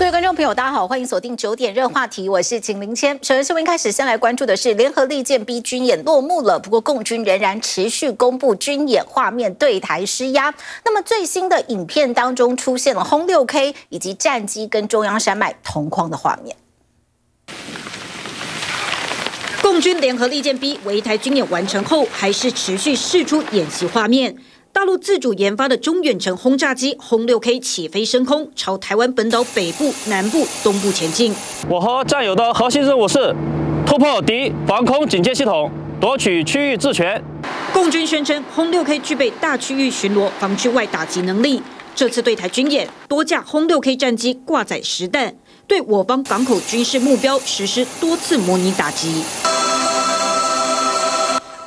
各位观众朋友，大家好，欢迎锁定九点热话题，我是景林谦。首先，新闻开始，先来关注的是联合利剑 B 军演落幕了，不过共军仍然持续公布军演画面，对台施压。那么最新的影片当中出现了轰六 K 以及战机跟中央山脉同框的画面。共军联合利剑 B 围台军演完成后，还是持续释出演习画面。大陆自主研发的中远程轰炸机轰六 K 起飞升空，朝台湾本岛北部、南部、东部前进。我和战友的核心任务是突破敌防空警戒系统，夺取区域治权。共军宣称轰六 K 具备大区域巡逻、防区外打击能力。这次对台军演，多架轰六 K 战机挂载实弹，对我方港口军事目标实施多次模拟打击。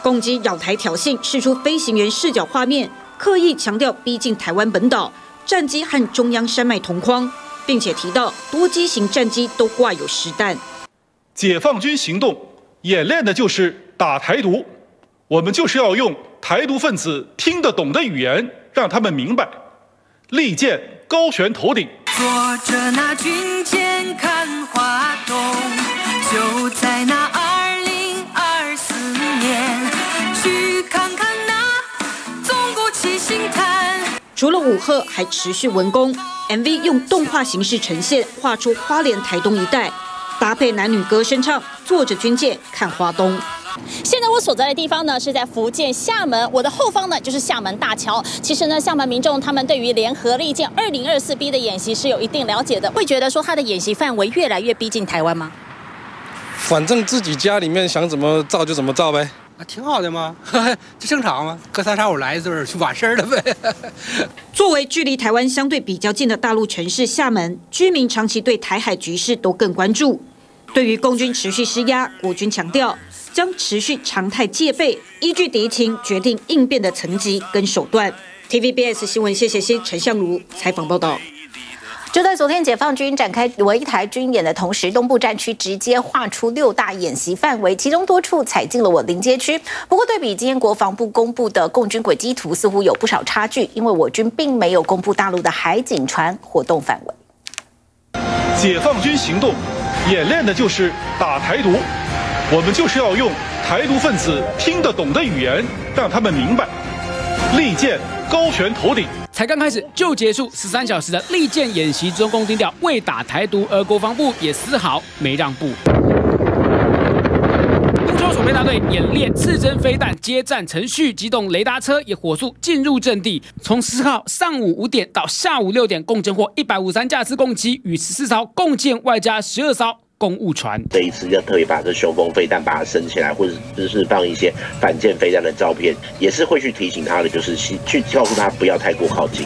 攻击扰台挑衅，试出飞行员视角画面，刻意强调逼近台湾本岛，战机和中央山脉同框，并且提到多机型战机都挂有实弹。解放军行动演练的就是打台独，我们就是要用台独分子听得懂的语言，让他们明白，利剑高悬头顶。坐着那军舰看花东，就在那。除了五鹤，还持续文工 MV 用动画形式呈现，画出花莲台东一带，搭配男女歌声唱，坐着军舰看花东。现在我所在的地方呢，是在福建厦门，我的后方呢就是厦门大桥。其实呢，厦门民众他们对于联合利剑二零二四 B 的演习是有一定了解的，会觉得说它的演习范围越来越逼近台湾吗？反正自己家里面想怎么造就怎么造呗。啊，挺好的吗？这正常吗？隔三差五来一次就完事儿了呗。作为距离台湾相对比较近的大陆城市厦门，居民长期对台海局势都更关注。对于共军持续施压，国军强调将持续常态戒备，依据敌情决定应变的层级跟手段。TVBS 新闻谢谢新陈相如采访报道。就在昨天，解放军展开围台军演的同时，东部战区直接划出六大演习范围，其中多处踩进了我临街区。不过，对比今天国防部公布的共军轨迹图，似乎有不少差距，因为我军并没有公布大陆的海警船活动范围。解放军行动演练的就是打台独，我们就是要用台独分子听得懂的语言，让他们明白，利剑高悬头顶。才刚开始就结束十三小时的利剑演习，中共定调为打台独，而国防部也丝毫没让步。空中守备大队演练刺针飞弹接战程序，机动雷达车也火速进入阵地。从十号上午五点到下午六点，共侦获一百五三架次攻击与十四艘共舰，外加十二艘。公务船这一次要特别把这雄风飞弹把它升起来，或者就是放一些反舰飞弹的照片，也是会去提醒他的，就是去告诉他不要太过靠近。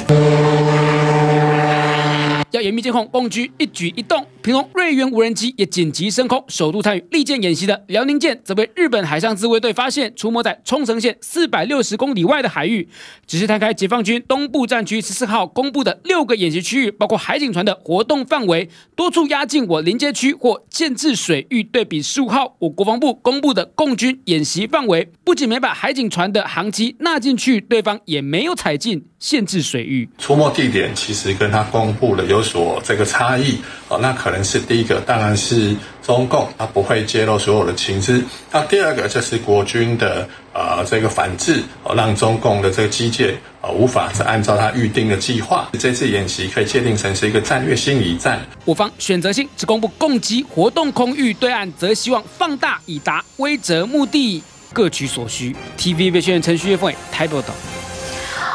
要严密监控共军一举一动，平龙瑞元无人机也紧急升空，首度参与利剑演习的辽宁舰则被日本海上自卫队发现，出没在冲绳县四百六十公里外的海域。只是摊开解放军东部战区十四号公布的六个演习区域，包括海警船的活动范围，多处压进我临界区或建制水域。对比十五号我国防部公布的共军演习范围，不仅没把海警船的航机纳进去，对方也没有踩进限制水域。出没地点其实跟他公布的有。有所这个差异哦，那可能是第一个，当然是中共，他不会揭露所有的情资。那第二个就是国军的呃这个反制哦，让中共的这个机械呃无法是按照他预定的计划。这次演习可以界定成是一个战略心理战。我方选择性只公布攻击活动空域，对岸则希望放大以达威慑目的，各取所需。TVB 宣传程序员会台报道。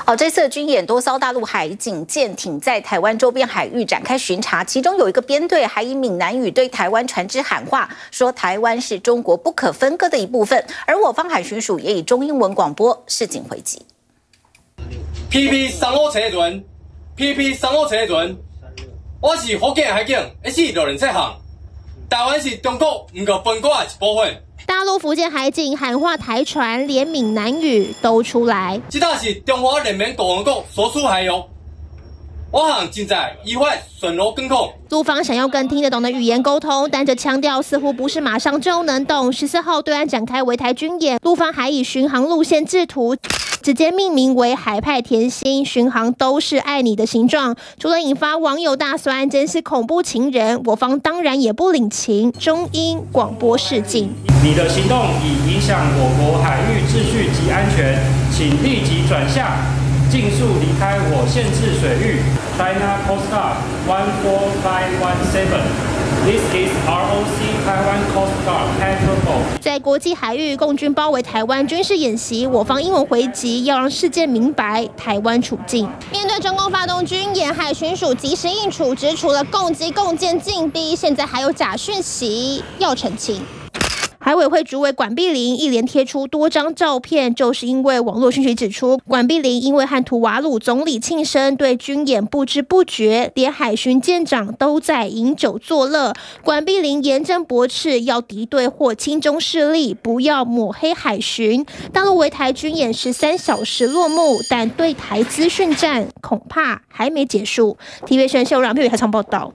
好，这次军演多艘大陆海警舰艇在台湾周边海域展开巡查，其中有一个编队还以闽南语对台湾船只喊话，说台湾是中国不可分割的一部分。而我方海巡署也以中英文广播示警回击。PP 三五七船，PP 三五七船，我是福建海警，一是六零七航，台湾是中国唔可分割的一部分。大陆福建海警喊话台船，连闽南语都出来。这道是中华人民共和国所属海洋，我行正在依法巡逻监控。陆方想要更听得懂的语言沟通，但这腔调似乎不是马上就能懂。十四号对岸展开围台军演，陆方还以巡航路线制图。直接命名为海派甜心，巡航都是爱你的形状。除了引发网友大酸，真是恐怖情人，我方当然也不领情。中英广播示警，你的行动已影响我国海域秩序及安全，请立即转向，尽速离开我限制水域。China Coast Guard One Four Five One Seven。This is ROC Taiwan Coast Guard patrol boat。在国际海域，共军包围台湾军事演习，我方英文回击，要让世界明白台湾处境。面对中共发动军沿，海巡署及时应处置，除了共机共建禁逼，现在还有假讯息要澄清。海委会主委管碧林一连贴出多张照片，就是因为网络讯息指出，管碧林因为和图瓦鲁总理庆生，对军演不知不觉，连海巡舰长都在饮酒作乐。管碧林严正驳斥，要敌对或亲中势力，不要抹黑海巡。大陆围台军演十三小时落幕，但对台资讯战恐怕还没结束。TVB 秀让佩宇台场报道。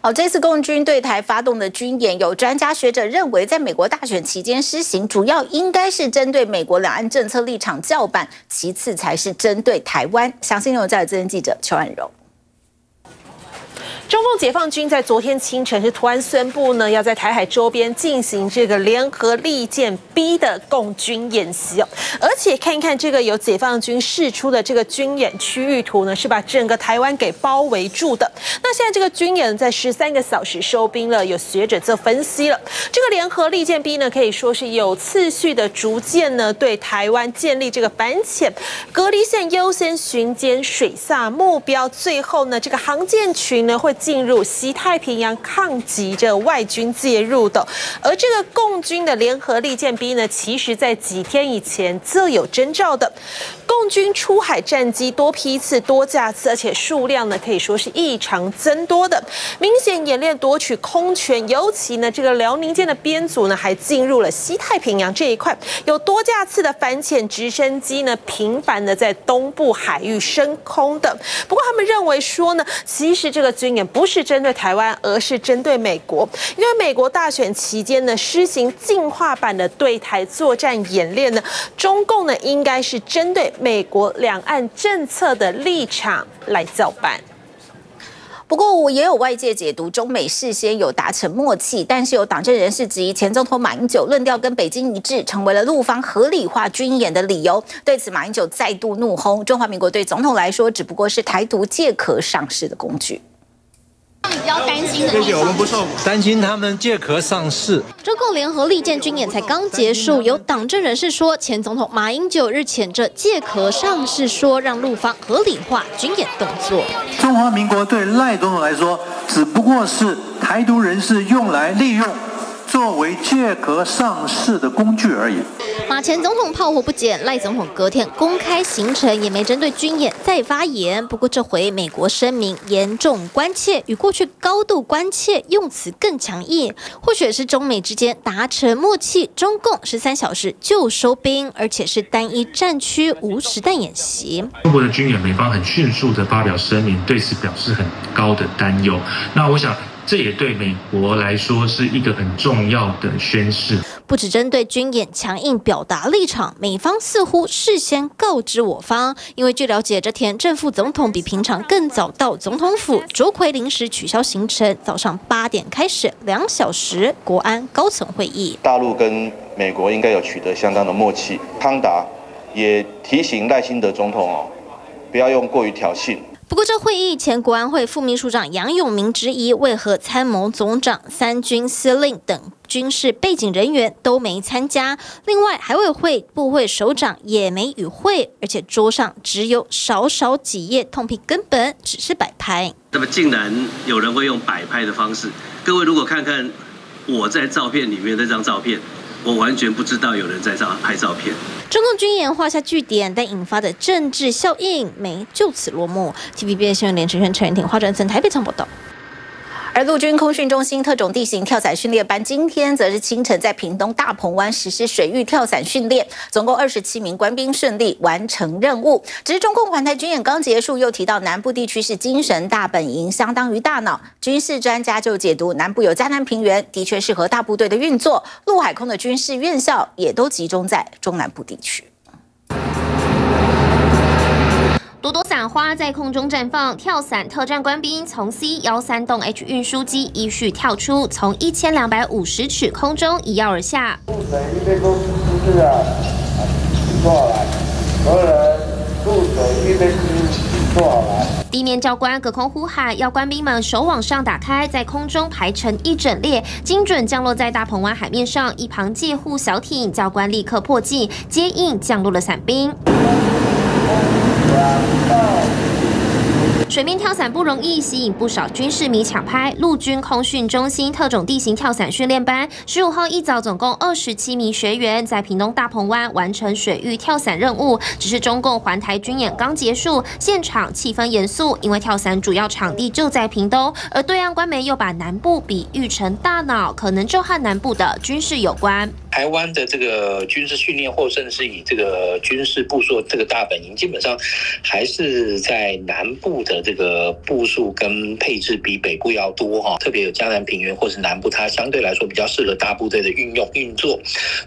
好，这次共军对台发动的军演，有专家学者认为，在美国大选期间施行，主要应该是针对美国两岸政策立场叫板，其次才是针对台湾。详细内容，在资深记者邱婉柔。中共解放军在昨天清晨是突然宣布呢，要在台海周边进行这个联合利剑 B 的共军演习哦，而且看一看这个由解放军释出的这个军演区域图呢，是把整个台湾给包围住的。那现在这个军演在十三个小时收兵了，有学者则分析了，这个联合利剑 B 呢，可以说是有次序的逐渐呢对台湾建立这个反潜隔离线优先巡检水下目标，最后呢这个航舰群呢会。进入西太平洋抗击这外军介入的，而这个共军的联合利剑 B 呢，其实在几天以前就有征兆的。共军出海战机多批次、多架次，而且数量呢可以说是异常增多的，明显演练夺取空权。尤其呢，这个辽宁舰的编组呢，还进入了西太平洋这一块，有多架次的反潜直升机呢，频繁的在东部海域升空的。不过他们认为说呢，其实这个军演不是针对台湾，而是针对美国，因为美国大选期间呢，施行进化版的对台作战演练呢，中共呢应该是针对。美国两岸政策的立场来造办。不过，也有外界解读，中美事先有达成默契，但是有党政人士质疑，前总统马英九论调跟北京一致，成为了陆方合理化军演的理由。对此，马英九再度怒轰：中华民国对总统来说，只不过是台独借壳上市的工具。你比较担心的，谢谢，我们不受担心他们借壳上市。中共联合利剑军演才刚结束，有党政人士说，前总统马英九日前这借壳上市说，让陆方合理化军演动作。中华民国对赖总统来说，只不过是台独人士用来利用。作为借壳上市的工具而已。马前总统炮火不减，赖总统隔天公开行程也没针对军演再发言。不过这回美国声明严重关切，与过去高度关切用词更强硬。或许是中美之间达成默契，中共十三小时就收兵，而且是单一战区无实弹演习。中国的军演，美方很迅速的发表声明，对此表示很高的担忧。那我想。这也对美国来说是一个很重要的宣示。不只针对军演强硬表达立场，美方似乎事先告知我方。因为据了解，这天正副总统比平常更早到总统府，卓奎临时取消行程，早上八点开始两小时国安高层会议。大陆跟美国应该有取得相当的默契。康达也提醒赖清德总统哦，不要用过于挑衅。不过，这会议前，国安会副秘书长杨永明质疑，为何参谋总长、三军司令等军事背景人员都没参加？另外，海委会部会首长也没与会，而且桌上只有少少几页，痛批根本只是摆拍。那么，竟然有人会用摆拍的方式？各位如果看看我在照片里面那张照片。我完全不知道有人在这拍照片。中共军演画下句点，但引发的政治效应没就此落幕。TVB 新闻连陈陈婷、华传森台北场报道。而陆军空训中心特种地形跳伞训练班今天则是清晨在屏东大鹏湾实施水域跳伞训练，总共二十七名官兵顺利完成任务。只是中共环台军演刚结束，又提到南部地区是精神大本营，相当于大脑。军事专家就解读，南部有嘉南平原，的确适合大部队的运作。陆海空的军事院校也都集中在中南部地区。朵朵伞花在空中绽放，跳伞特战官兵从 C 幺三栋 H 运输机依序跳出，从一千两百五十尺空中一跃而下。入水预备工姿势啊，坐好来，所有人入水预备姿势坐好来。地面教官隔空呼喊，要官兵们手往上打开，在空中排成一整列，精准降落在大鹏湾海面上。一旁借护小艇，教官立刻破镜，接应降落了伞兵。Bravo. 水面跳伞不容易，吸引不少军事迷抢拍。陆军空训中心特种地形跳伞训练班十五号一早，总共二十七名学员在屏东大鹏湾完成水域跳伞任务。只是中共环台军演刚结束，现场气氛严肃，因为跳伞主要场地就在屏东，而对岸官媒又把南部比喻成大脑，可能就和南部的军事有关。台湾的这个军事训练，或甚至是以这个军事部署这个大本营，基本上还是在南部的这个部署跟配置比北部要多哈。特别有江南平原或是南部，它相对来说比较适合大部队的运用运作。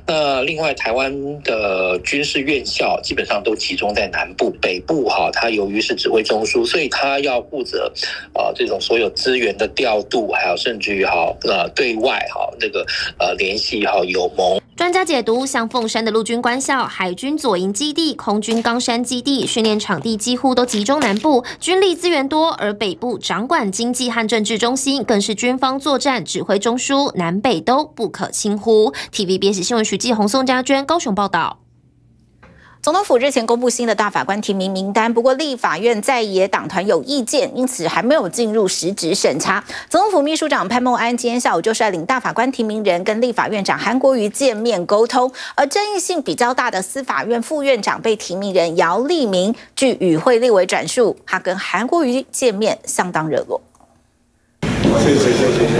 那另外，台湾的军事院校基本上都集中在南部，北部哈，它由于是指挥中枢，所以它要负责啊这种所有资源的调度，还有甚至于哈呃对外哈这个呃联系哈友盟。专家解读，像凤山的陆军官校、海军左营基地、空军冈山基地，训练场地几乎都集中南部，军力资源多；而北部掌管经济和政治中心，更是军方作战指挥中枢，南北都不可轻忽。TVBS 新闻徐继红、宋家娟高雄报道。总统府日前公布新的大法官提名名单，不过立法院在野党团有意见，因此还没有进入实质审查。总统府秘书长潘孟安今天下午就率领大法官提名人跟立法院长韩国瑜见面沟通，而争议性比较大的司法院副院长被提名人姚立明，据与会立委转述，他跟韩国瑜见面相当热络。谢谢谢谢谢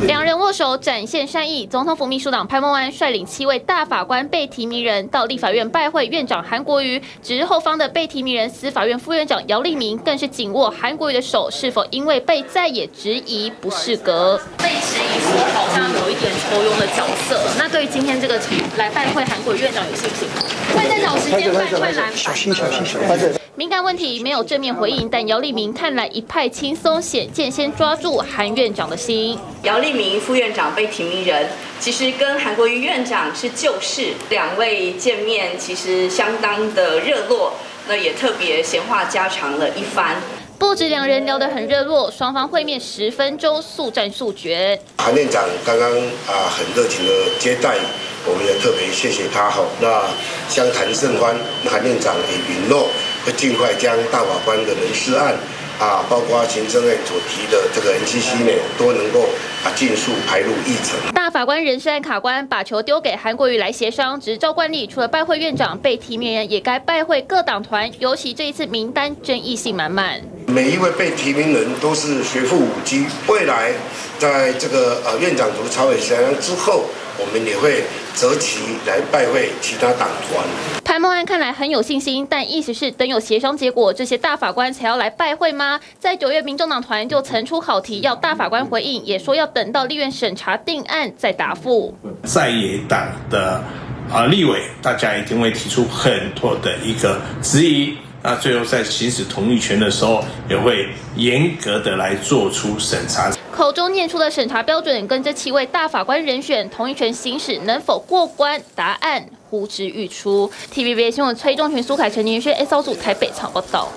谢。两人握手展现善意。总统府秘书长潘孟安率领七位大法官被提名人到立法院拜会院长韩国瑜，只是后方的被提名人司法院副院长姚立明更是紧握韩国瑜的手，是否因为被再也质疑不适格？被质疑说好像有一点抽佣的角色。那对于今天这个来拜会韩国瑜院长有信心吗？会再找时间拜会来小心小心小心。敏感问题没有正面回应，但姚立明看来一派轻松，显见先抓住韩院长的心。姚立明副院长被提名人，其实跟韩国瑜院长是旧事，两位见面其实相当的热络，那也特别闲话家常了一番。不止两人聊得很热络，双方会面十分钟，速战速决。韩院长刚刚啊很热情的接待，我们也特别谢谢他哈。那相谈甚欢，韩院长也允诺。会尽快将大法官的人事案啊，包括行政院所提的这个 NCC 呢，都能够啊尽速排入议程。大法官人事案卡关，把球丢给韩国瑜来协商。只是照惯例，除了拜会院长，被提名人也该拜会各党团。尤其这一次名单争议性满满，每一位被提名人都是学富五车。未来在这个呃院长组朝野协商之后，我们也会。择期来拜会其他党团。潘孟安看来很有信心，但意思是等有协商结果，这些大法官才要来拜会吗？在九月，民众党团就曾出考题要大法官回应，也说要等到立院审查定案再答复。在野党的啊立委，大家一定会提出很多的一个质疑。那最后在行使同意权的时候，也会严格的来做出审查。口中念出的审查标准，跟这七位大法官人选同意权行使能否过关，答案呼之欲出。TVB 新闻崔仲群、苏凯、陈年轩 S 小组台北场报道。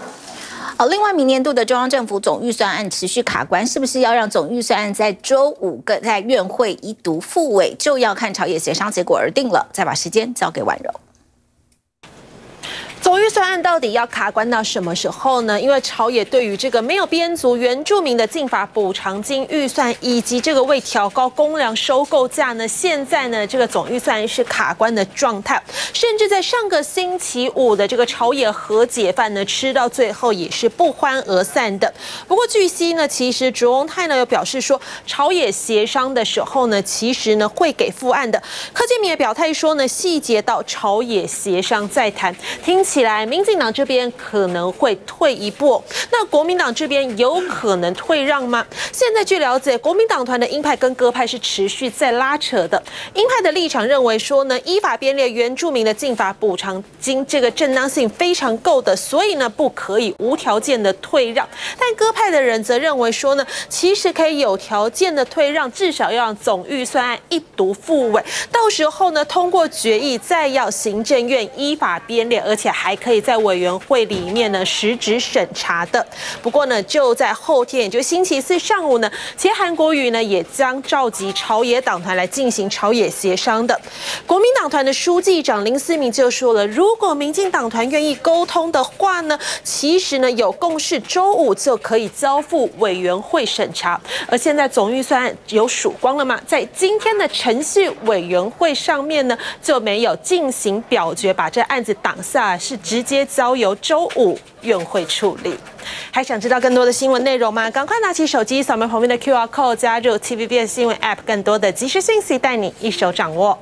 好，另外明年度的中央政府总预算案持续卡关，是不是要让总预算案在周五个在院会一读复委，就要看朝野协商结果而定了。再把时间交给婉柔。总预算案到底要卡关到什么时候呢？因为朝野对于这个没有编足原住民的进法补偿金预算，以及这个未调高公粮收购价呢，现在呢这个总预算是卡关的状态，甚至在上个星期五的这个朝野和解饭呢，吃到最后也是不欢而散的。不过据悉呢，其实卓荣泰呢又表示说，朝野协商的时候呢，其实呢会给复案的。柯建明也表态说呢，细节到朝野协商再谈，听起。起来，民进党这边可能会退一步，那国民党这边有可能退让吗？现在据了解，国民党团的鹰派跟鸽派是持续在拉扯的。鹰派的立场认为说呢，依法编列原住民的进法补偿金，这个正当性非常够的，所以呢不可以无条件的退让。但鸽派的人则认为说呢，其实可以有条件的退让，至少要让总预算案一读复委，到时候呢通过决议，再要行政院依法编列，而且还还可以在委员会里面呢实质审查的。不过呢，就在后天，也就星期四上午呢，其实韩国瑜呢也将召集朝野党团来进行朝野协商的。国民党团的书记长林思明就说了，如果民进党团愿意沟通的话呢，其实呢有共识，周五就可以交付委员会审查。而现在总预算案有曙光了吗？在今天的程序委员会上面呢，就没有进行表决，把这案子挡下，是直接交由周五院会处理。还想知道更多的新闻内容吗？赶快拿起手机扫描旁边的 QR code，加入 TVBS 新闻 App，更多的即时信息带你一手掌握。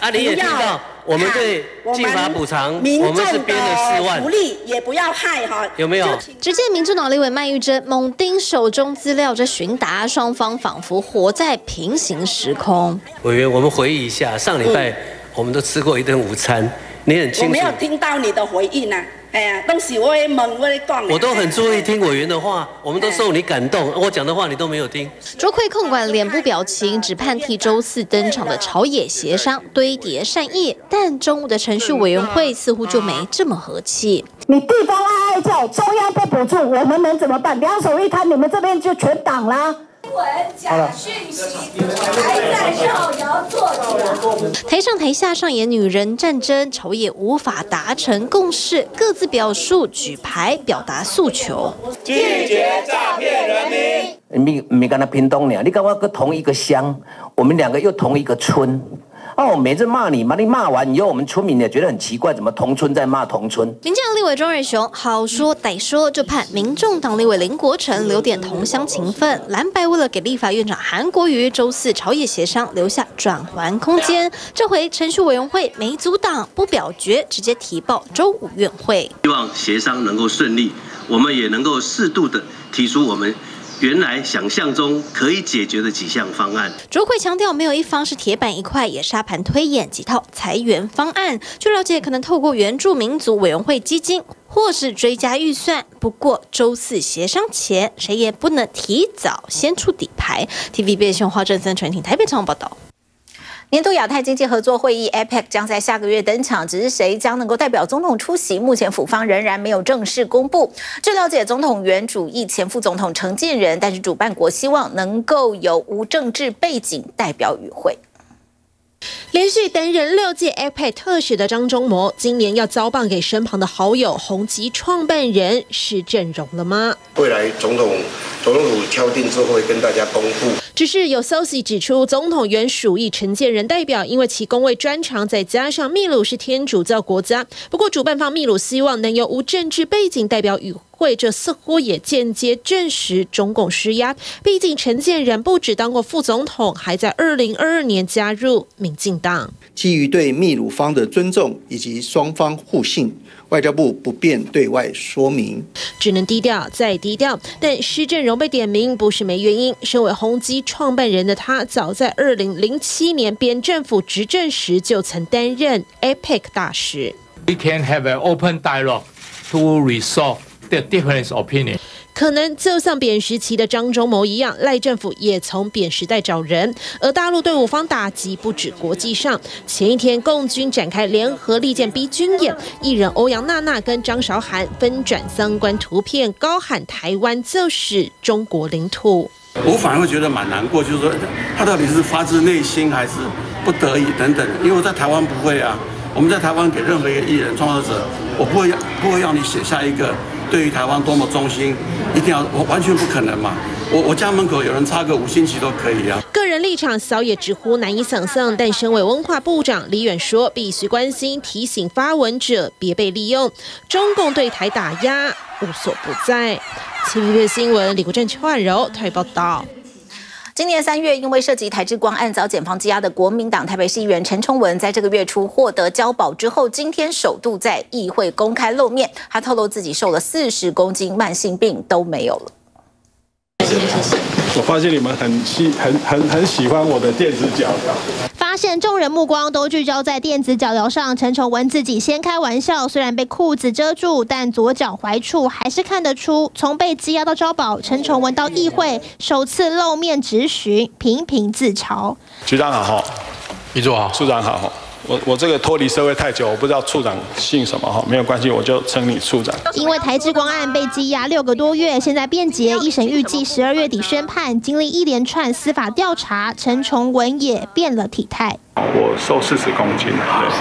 啊，你也听到我们对进法补偿，我们是编了四万，福利也不要害哈，有没有？只见民主党立委麦玉珍猛盯手中资料，这询答双方仿佛活在平行时空。委员，我们回忆一下，上礼拜我们都吃过一顿午餐，你很清楚。我没有听到你的回应呢。哎呀，东西我也懵，我也讲。我都很注意听委员的话，我们都受你感动。我讲的话你都没有听。周愧控管脸部表情，只盼替周四登场的朝野协商堆叠善意，但中午的程序委员会似乎就没这么和气。你地方哀哀叫，中央不补助，我们能怎么办？两手一摊，你们这边就全挡啦。假讯息，还在造谣作假。台上台下上演女人战争，朝野无法达成共识，各自表述举牌表达诉求。拒绝诈骗人民。你你跟他屏东呢？你跟我搁同一个乡，我们两个又同一个村。哦，每次骂你嘛，你骂完以后，我们村民也觉得很奇怪，怎么同村在骂同村？民进党立委庄瑞雄好说歹说，就盼民众党立委林国成留点同乡情分。蓝白为了给立法院长韩国瑜周四朝野协商留下转圜空间，这回程序委员会没阻挡，不表决，直接提报周五院会。希望协商能够顺利，我们也能够适度的提出我们。原来想象中可以解决的几项方案，卓会强调，没有一方是铁板一块，也沙盘推演几套裁员方案。据了解，可能透过原住民族委员会基金，或是追加预算。不过周四协商前，谁也不能提早先出底牌。TVB 新闻华正森传庭台北场报道。年度亚太经济合作会议 （APEC） 将在下个月登场，只是谁将能够代表总统出席，目前府方仍然没有正式公布。据了解，总统原主义前副总统承建人，但是主办国希望能够由无政治背景代表与会。连续担任六届 APEC 特使的张忠谋，今年要交棒给身旁的好友红旗创办人施正荣了吗？未来总统总统府敲定之后，会跟大家公布。只是有消息指出，总统原属意陈建仁代表，因为其工位专长，再加上秘鲁是天主教国家，不过主办方秘鲁希望能由无政治背景代表与会，这似乎也间接证实中共施压。毕竟陈建仁不止当过副总统，还在二零二二年加入民进党。基于对秘鲁方的尊重以及双方互信。外交部不便对外说明，只能低调再低调。但施正荣被点名不是没原因。身为宏基创办人的他，早在二零零七年边政府执政时就曾担任 APEC 大使。We can have an open dialogue to resolve the difference opinion. 可能就像扁时期的张忠谋一样，赖政府也从扁时代找人，而大陆对我方打击不止国际上。前一天，共军展开联合利剑逼军演，艺人欧阳娜娜跟张韶涵分转相关图片，高喊台湾就是中国领土。我反而会觉得蛮难过，就是说他到底是发自内心还是不得已等等。因为我在台湾不会啊，我们在台湾给任何一个艺人创作者，我不会不会让你写下一个。对于台湾多么忠心，一定要我完全不可能嘛！我我家门口有人插个五星旗都可以啊。个人立场，小野直呼难以想象。但身为文化部长李远说，必须关心提醒发文者别被利用。中共对台打压无所不在。TVB 新闻李国正、邱婉柔台报道。今年三月，因为涉及台之光案遭检方羁押的国民党台北市议员陈崇文，在这个月初获得交保之后，今天首度在议会公开露面。他透露自己瘦了四十公斤，慢性病都没有了。我发现你们很喜很很很喜欢我的电子脚。发现众人目光都聚焦在电子脚镣上，陈崇文自己先开玩笑，虽然被裤子遮住，但左脚踝处还是看得出。从被羁押到招保，陈崇文到议会首次露面质询，频频自嘲。局长好，你坐好，处长好。我我这个脱离社会太久，我不知道处长姓什么哈，没有关系，我就称你处长。因为台之光案被羁押六个多月，现在辩解，一审预计十二月底宣判。经历一连串司法调查，陈崇文也变了体态。我瘦四十公斤，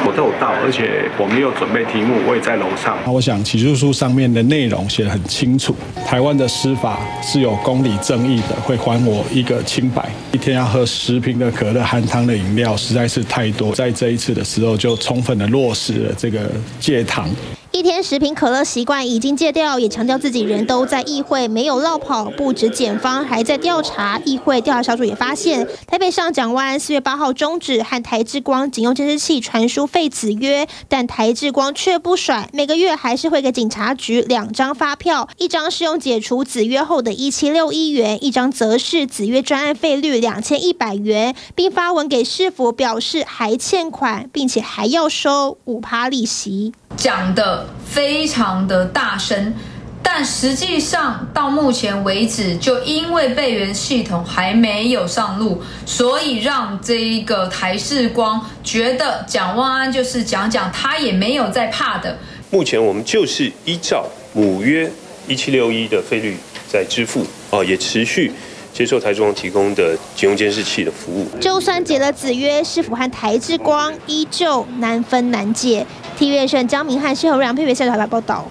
我都有到，而且我没有准备题目，我也在楼上。我想起诉书上面的内容写得很清楚，台湾的司法是有公理正义的，会还我一个清白。一天要喝十瓶的可乐、含糖的饮料，实在是太多。在这一次的时候，就充分的落实了这个戒糖。一天十瓶可乐习惯已经戒掉，也强调自己人都在议会，没有绕跑。不止检方还在调查，议会调查小组也发现，台北上蒋湾四月八号终止和台智光仅用监视器传输废子约，但台智光却不甩，每个月还是会给警察局两张发票，一张是用解除子约后的一七六一元，一张则是子约专案费率两千一百元，并发文给市府表示还欠款，并且还要收五趴利息。讲的非常的大声，但实际上到目前为止，就因为备援系统还没有上路，所以让这一个台视光觉得蒋万安就是讲讲，他也没有在怕的。目前我们就是依照母约一七六一的费率在支付，哦，也持续。接受台中提供的金融监视器的服务。就算解了子约，是否和台之光依旧难分难解？T V B 江明汉、谢侯良、佩佩、谢小来报道。